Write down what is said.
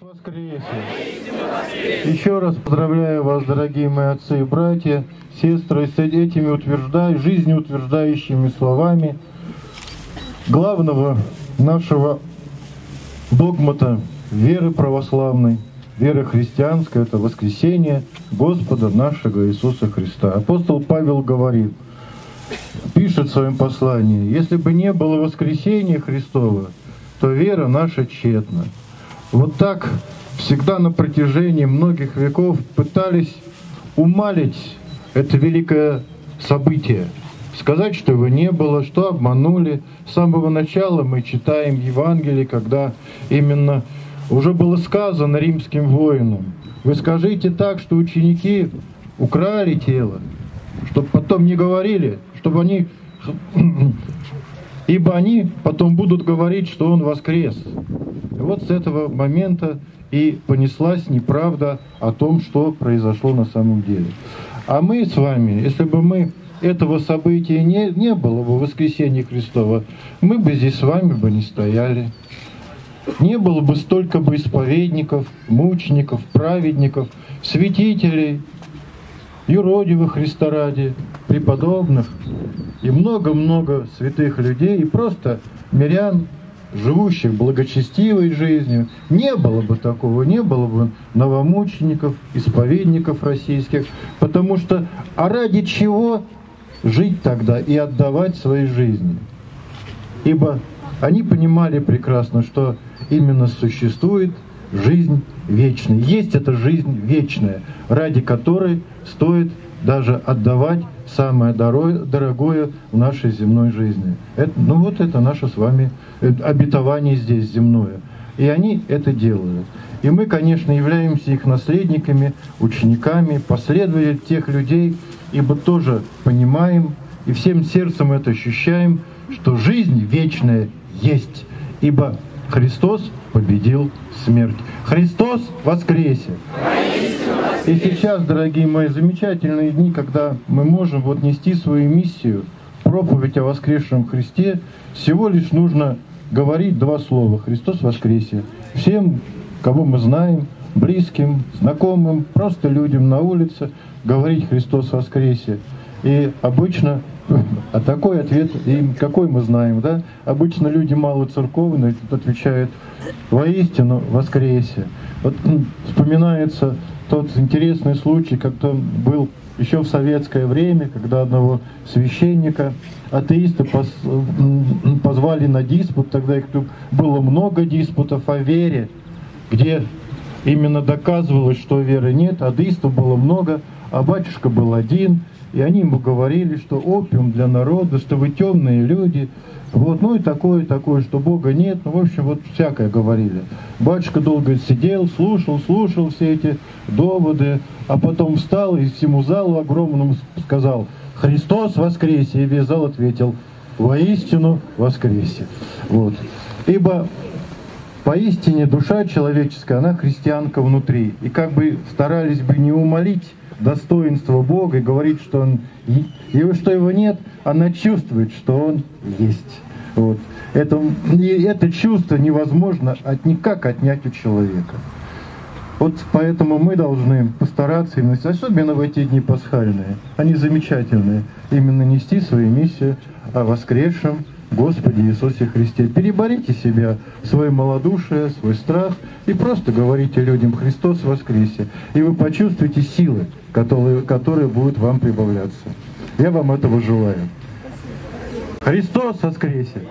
воскресе! Еще раз поздравляю вас, дорогие мои отцы и братья, сестры, с этими утверждай, жизнеутверждающими словами главного нашего догмата веры православной, веры христианской, это воскресение Господа нашего Иисуса Христа. Апостол Павел говорит, пишет в своем послании, если бы не было воскресения Христова, то вера наша тщетна. Вот так всегда на протяжении многих веков пытались умалить это великое событие, сказать, что его не было, что обманули. С самого начала мы читаем Евангелие, когда именно уже было сказано римским воинам, вы скажите так, что ученики украли тело, чтобы потом не говорили, чтобы они ибо они потом будут говорить, что он воскрес. И вот с этого момента и понеслась неправда о том, что произошло на самом деле. А мы с вами, если бы мы этого события не, не было бы, воскресения Христова, мы бы здесь с вами бы не стояли. Не было бы столько бы исповедников, мучеников, праведников, святителей, юродивых Христа ради, преподобных и много-много святых людей, и просто мирян, живущих благочестивой жизнью. Не было бы такого, не было бы новомучеников, исповедников российских, потому что, а ради чего жить тогда и отдавать свои жизни? Ибо они понимали прекрасно, что именно существует жизнь вечная. Есть эта жизнь вечная, ради которой стоит даже отдавать самое дорогое в нашей земной жизни. Это, ну вот это наше с вами э, обетование здесь земное. И они это делают. И мы, конечно, являемся их наследниками, учениками, последователями тех людей, ибо тоже понимаем и всем сердцем это ощущаем, что жизнь вечная есть, ибо Христос победил смерть. Христос воскресе! И сейчас, дорогие мои, замечательные дни, когда мы можем вот нести свою миссию, проповедь о воскресшем Христе, всего лишь нужно говорить два слова «Христос воскресе». Всем, кого мы знаем, близким, знакомым, просто людям на улице говорить «Христос воскресе». И обычно а такой ответ, и какой мы знаем, да? Обычно люди малоцерковные отвечают «воистину воскресе». Вот вспоминается тот интересный случай, как-то был еще в советское время, когда одного священника атеисты позвали на диспут, тогда их было много диспутов о вере, где именно доказывалось, что веры нет, атеистов было много, а батюшка был один, и они ему говорили, что опиум для народа, что вы темные люди, вот, ну и такое, такое, что Бога нет, ну, в общем, вот всякое говорили. Батюшка долго сидел, слушал, слушал все эти доводы, а потом встал и всему залу огромному сказал, Христос воскресе, и весь зал ответил, воистину воскресе. Вот. Ибо поистине душа человеческая, она христианка внутри. И как бы старались бы не умолить достоинство Бога и говорить, что он и что его нет, она чувствует, что он есть. Вот. Это, и это чувство невозможно от, никак отнять у человека. Вот поэтому мы должны постараться, именно, особенно в эти дни пасхальные, они замечательные, именно нести свою миссию о воскресшем Господе Иисусе Христе. Переборите себя, свое малодушие, свой страх и просто говорите людям «Христос воскресе». И вы почувствуете силы, которые, которые будут вам прибавляться. Я вам этого желаю. Христос воскресе!